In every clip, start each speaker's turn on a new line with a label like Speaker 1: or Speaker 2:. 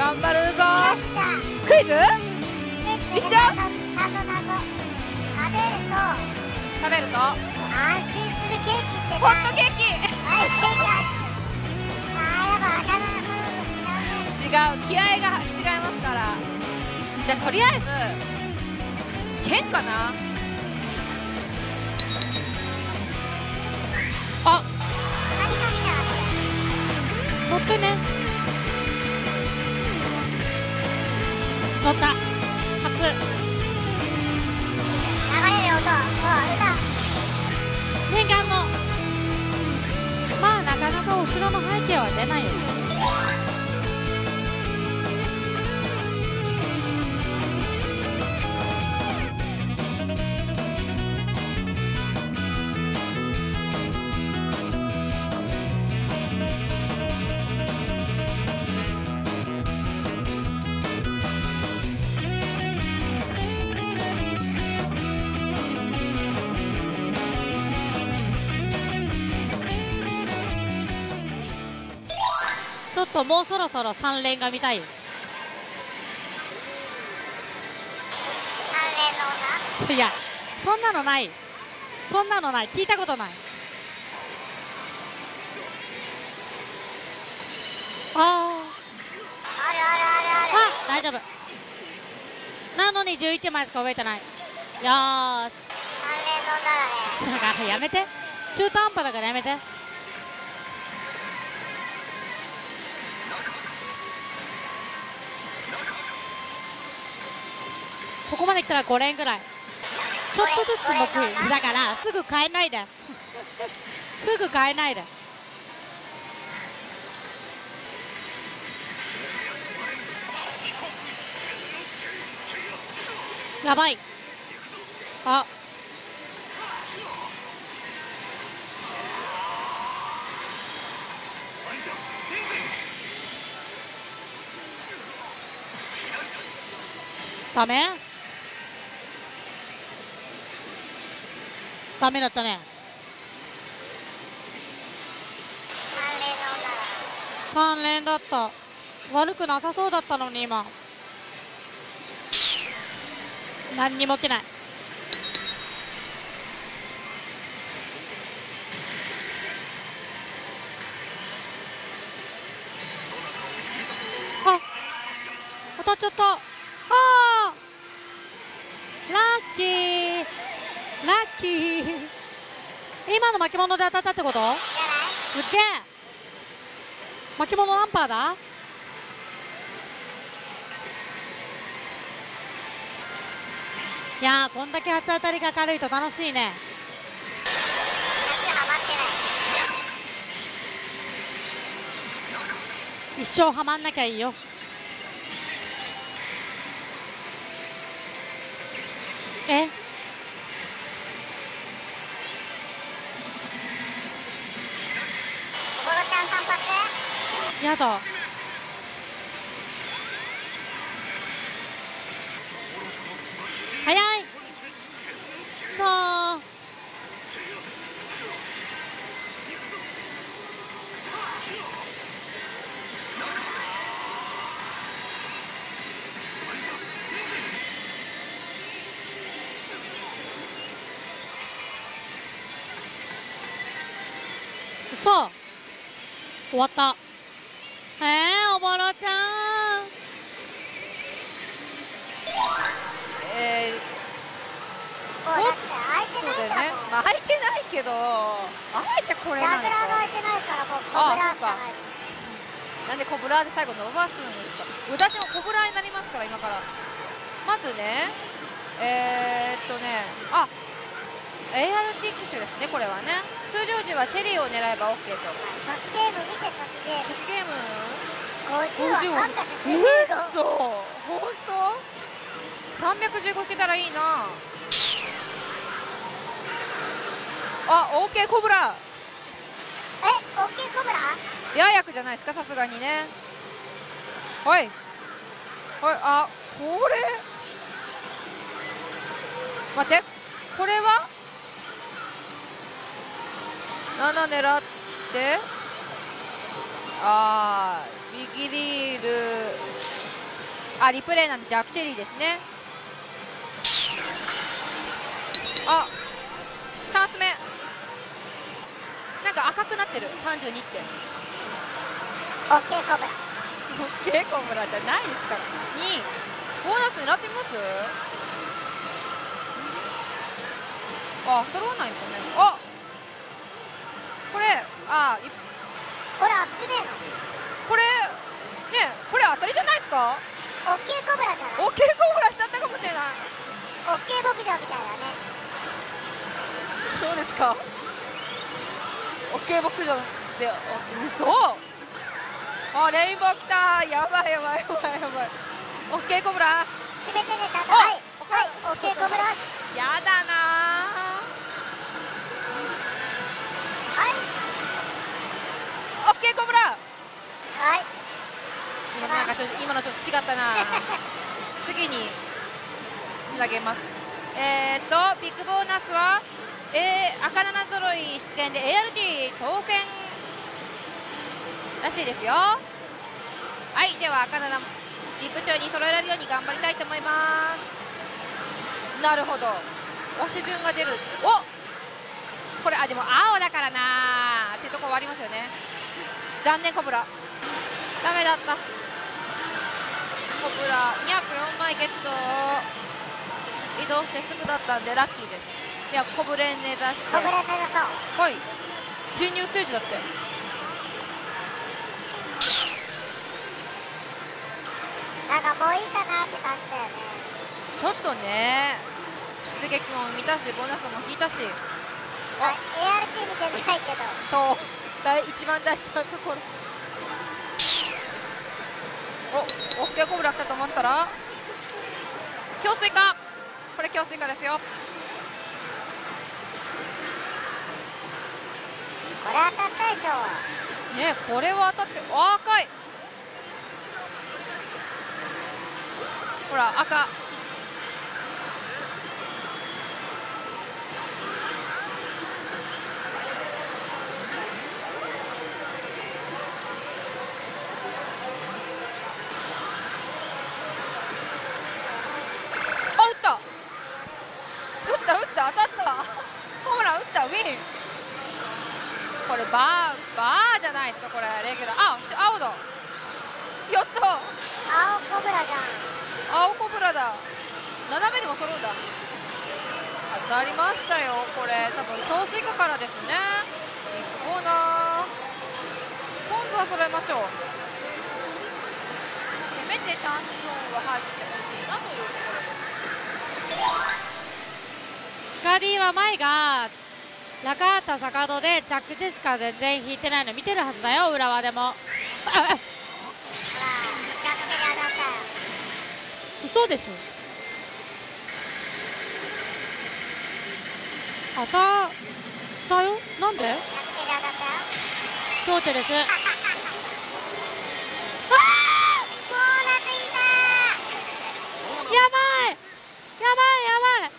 Speaker 1: 頑張るぞ。クイズ？
Speaker 2: いっちゃう食べると。
Speaker 1: 食べると？
Speaker 2: 安心するケーキって
Speaker 1: ホットケーキ。
Speaker 2: はい正解あーやっぱ頭の頃と違うね。
Speaker 1: 違う。気合が違いますから。じゃあとりあえず剣かな？あ。
Speaker 2: 何か見たわ
Speaker 1: 乗ってね乗った初
Speaker 2: 流れる音。もう歌
Speaker 1: 念願の。まあなかなか後ろの背景は出ないよちともうそろそろ3連が見たい。よ
Speaker 2: 関連の
Speaker 1: いやそんなのない。そんなのない。聞いたことない。あ
Speaker 2: 女あるあるあるある。
Speaker 1: あ大丈夫。なのに11枚しか覚えてない。よーし。
Speaker 2: 関連のだね。
Speaker 1: だからやめて。中途半端だからやめてここまで来たら5連ぐらい。ちょっとずつ目だからすぐ変えないで。すぐ変えないで。やばい。あ。ダメ？ダメだったね。
Speaker 2: だ
Speaker 1: 3連だった。悪くなさそうだったのに今。何にも起きない。あ当たっちゃった。今の巻物で当たったってこと？すっげえ。巻物ナンパーだ？いやーこんだけ初当たりが軽いと楽しいね。一生ハマんなきゃいいよだ早い。そうそう終わった。
Speaker 2: 開いて
Speaker 3: そう
Speaker 2: ないんだもん
Speaker 3: だよね。まあ開いてないけどあえてこれなんで
Speaker 2: ラーが開いてないからもうコブラーしかない。
Speaker 3: なんでコブラーで最後伸ばすんですか。私もコブラーになりますから今から。まずねえー、っとねあ ART 機種ですねこれはね。通常時はチェリーを狙えば OK と。
Speaker 2: 初期ゲーム見て初期ゲーム。
Speaker 3: 初期ゲーム。
Speaker 2: 50は315
Speaker 3: そう本当？315来たらいいなあ OK コブラ。
Speaker 2: えオッケーコブラ？
Speaker 3: ヤーヤクじゃないですかさすがにね。はい。はいあこれ？待って。これは？7狙って。あービギリール。あリプレイなんでジャック・チェリーですね。あチャンス目なんか赤くなってる。32っ て
Speaker 2: オッケーコブラ
Speaker 3: ケイコムラじゃないですか。ら2ボーナス狙ってみます？あ当たらないですよね。あこれあい
Speaker 2: これ熱くね。えの
Speaker 3: これねこれ当たりじゃないですか？
Speaker 2: オッケーコブラじゃない
Speaker 3: オッケーコブラしちゃったかもしれない。
Speaker 2: オッケー牧場みたいだね。
Speaker 3: そうですかオッケー牧場であ嘘。あレインボー来た。やばいやばいやばいやばい。オッケーコブラ。
Speaker 2: 決めてねちゃんと
Speaker 3: あ
Speaker 2: はい。はい。オッケーコブラ。はい
Speaker 3: やだな。オッケーコブラ。
Speaker 2: はい。
Speaker 3: 今なんかちょっと今のちょっと違ったな。次につなげます。えー、っとビッグボーナスは、えー、赤七揃い出現で ART 当選らしいですよ。はいでは赤七陸中に揃えられるように頑張りたいと思います。なるほど。押し順が出る。おこれあでも青だからなってとこはありますよね。残念コブラ。ダメだった。コブラ204枚ゲット。移動してすぐだったんでラッキーです。ではコブレ目指して。
Speaker 2: コブラ目指そう。
Speaker 3: はい。侵入ステージだって。
Speaker 2: なんかもういいかなって感じだよね。
Speaker 3: ちょっとね出撃も見たしボーナスも引いたし。
Speaker 2: はい ART 見てないけど。
Speaker 3: そう。大一番大事なところ。おオッケーコブラ来たと思ったら。強水化。これ強水化ですよ
Speaker 2: これ当たったでしょ
Speaker 3: ねこれは当たって赤い。ほら赤あ打った打った打った当たったホームラン打ったウィンこれバーバーじゃないですかこれレギュラーあし青だやった
Speaker 2: 青コブラじゃん
Speaker 3: 青コブラだ斜めでも揃うんだ当たりましたよこれ多分強水化からですね。ビッグボーナー今度は揃えましょう。せめてチャンスゾーンは入ってほしいなというところです。
Speaker 1: スカディは前がラカータ坂戸で着地しか全然引いてないの見てるはずだよ浦和でも。嘘でしょ当たったよ？なんで？強手です。やばい！やばい！やばい！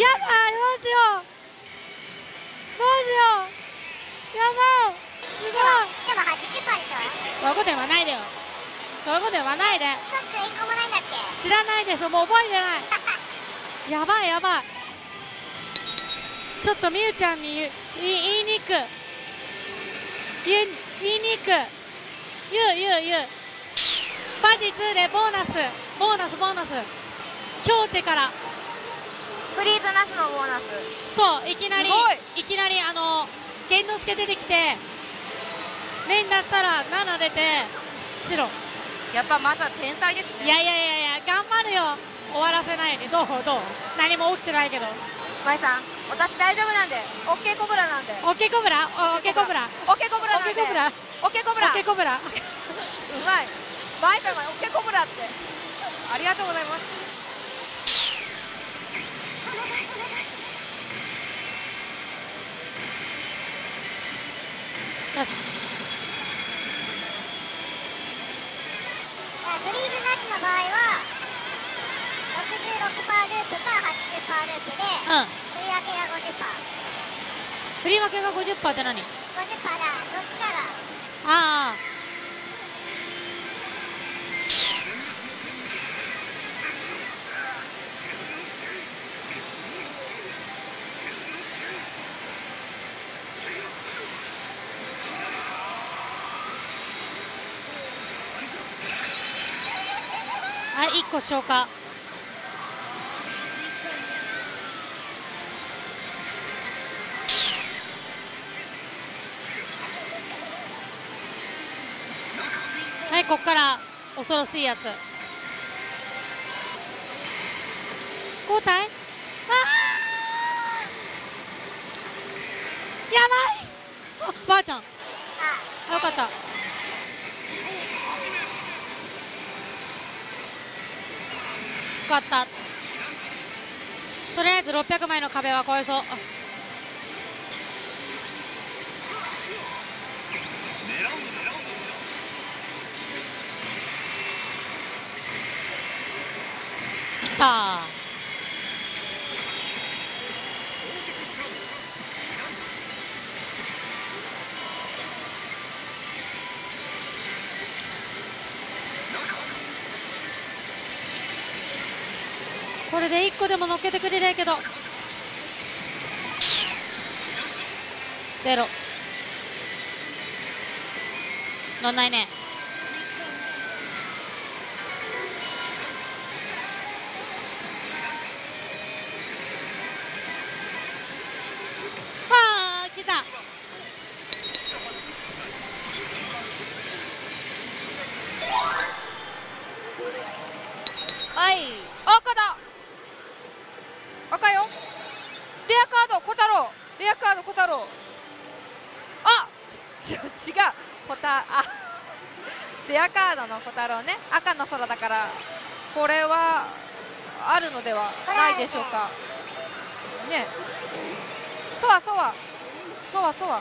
Speaker 1: やばい！どうしよう。どうしよう。やばい！すごい
Speaker 2: でもでも80%でしょ？
Speaker 1: そういうこと言わないでよ。そういうこと言わないで。
Speaker 2: ストック1個もないんだっけ？
Speaker 1: 知らないです。もう覚えてないやばいやばい。ちょっとみゆちゃんに言い言いにく。言い言いにく。言う言う言う。マジ2でボーナス。ボーナスボーナス。強手から。
Speaker 3: フリーズなしのボーナス。
Speaker 1: そういきなりい。きなりあの玄之介出てきて連打したら7出て白。
Speaker 3: やっぱまずは天才ですね。
Speaker 1: いやいやいやいや頑張るよ終わらせない。でどう？どう？何も起きてないけど。
Speaker 3: まいさん私大丈夫なんで。オッケーコブラなんで。
Speaker 1: オッケーコブラ？オッケーコブラ。
Speaker 3: オッケーコブラ
Speaker 1: オッケーコブラ。
Speaker 3: オッケーコブラ。
Speaker 1: オッケーコブラ。
Speaker 3: うまい。マイさんがオッケーコブラって。ありがとうございます。
Speaker 1: よし。
Speaker 2: 場合は66%ループか80%ループで
Speaker 1: うん。
Speaker 2: 振り分けが50%
Speaker 1: 振り分けが50%って何
Speaker 2: ？50%だ。どっちかが
Speaker 1: ああ。はい1個消化はいこっから恐ろしいやつ。交代？あやばい！あばあちゃん。
Speaker 2: あ
Speaker 1: よかった。よかった。とりあえず600枚の壁は越えそう。これで1個でも乗っけてくれりゃいけど。ゼロ。乗んないね。
Speaker 3: 空だからこれはあるのではないでしょうか。ね。そわそわそわそわ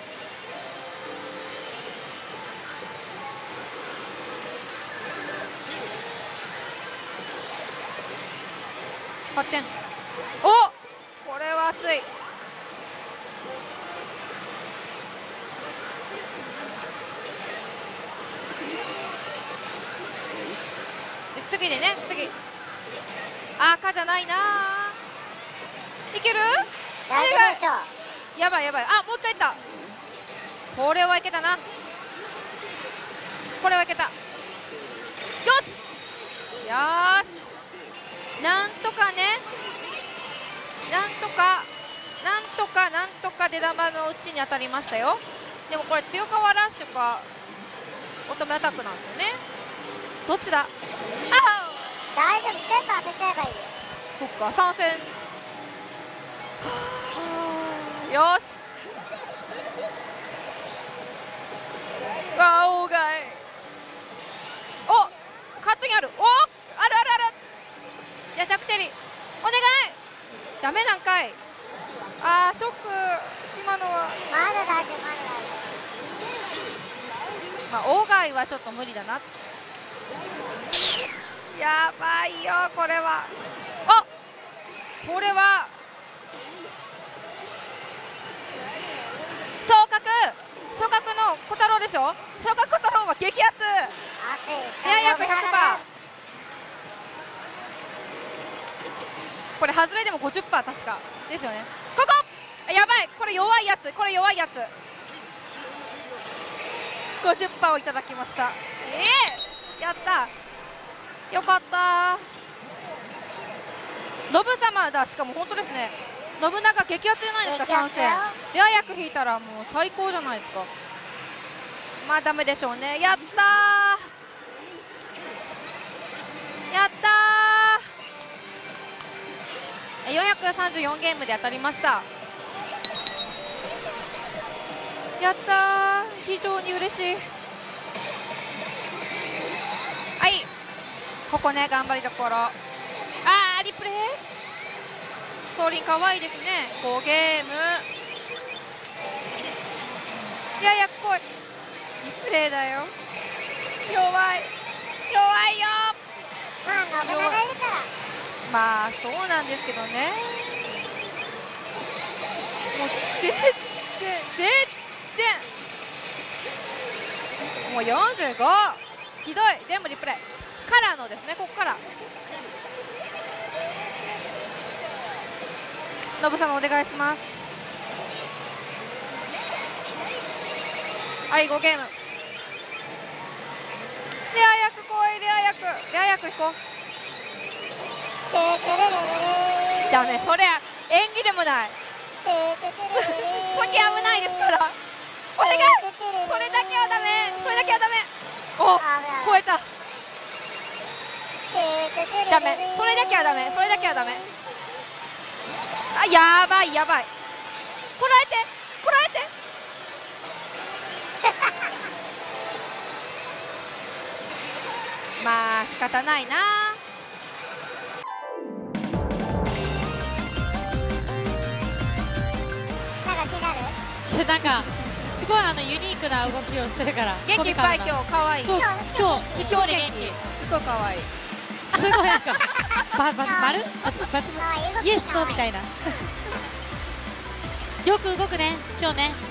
Speaker 3: おこれは熱い。次でね次。あ赤じゃないないける？
Speaker 2: 大丈夫でしょう。
Speaker 3: やばいやばい。あもう一回いった。これはいけたな。これはいけた。よし！よーし！なんとかね。なんとかなんとかなんとか出玉のうちに当たりましたよ。でもこれ強川ラッシュか乙女アタックなんですよね。どっちだ？あ
Speaker 2: 大丈夫全部当てちゃえばいいよ。
Speaker 3: そっか参戦。よし。わおがいおカットにある。おあるあるある。じゃあ着チェリお願い。ダメなんかい。あーショック。今のは。
Speaker 2: まだ大丈夫まだ大丈
Speaker 3: まあオーガイはちょっと無理だなやばいよこれは。あこれは。昇格。昇格の小太郎でしょ？昇格小太郎は激アツ。
Speaker 2: 夫熱い。し
Speaker 3: エアヤーク100%
Speaker 2: かも
Speaker 3: これ外れでも50%確か。ですよね。ここ。あやばい。これ弱いやつ。これ弱いやつ。50%をいただきました。ええ。やったよかった。ノブ様だしかも本当ですね。信長激アツじゃないですか参戦レア役引いたらもう最高じゃないですか。まあダメでしょうね。やったー。やったー。434ゲームで当たりました。やったー。非常に嬉しいここね頑張りどころ。あーリプレイ？ソーリンかわいいですね。5ゲーム。いやいや来い。リプレイだよ。弱い。弱いよ。
Speaker 2: まあ信長いるから。
Speaker 3: まあそうなんですけどね。もう全然全然。もう45ひどい。全部リプレイからのですねここから。ノブ様お願いします。はい5ゲーム。レア役来いレア役。レア役行こう。
Speaker 2: トゥトゥルルルル
Speaker 3: ダメそれ演技でもない。時危ないですから。お願い。それだけはダメ。それだけはダメ。お超えたダメ。それだけはダメ。それだけはダメ。あやばいやばい。こらえて。こらえて。まあ仕方ないな。
Speaker 2: なんか気になる？
Speaker 1: でなんかすごいあのユニークな動きをしてるから。
Speaker 3: 元気いっぱい今
Speaker 1: 日
Speaker 3: 日かわい。い
Speaker 1: そう今日今日で元気。
Speaker 3: すごいかわいい
Speaker 1: すごいなんかババ丸バツイエスノーみたいな。よく動くね今日ね